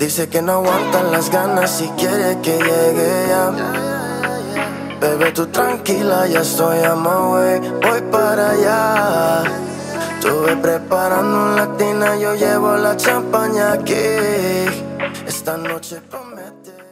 Dice que no aguantan las ganas y quiere que llegue ya. Bebé, tú tranquila, ya estoy a my way, voy para allá. Estuve preparando un latina, yo llevo la champaña aquí. Esta noche promete.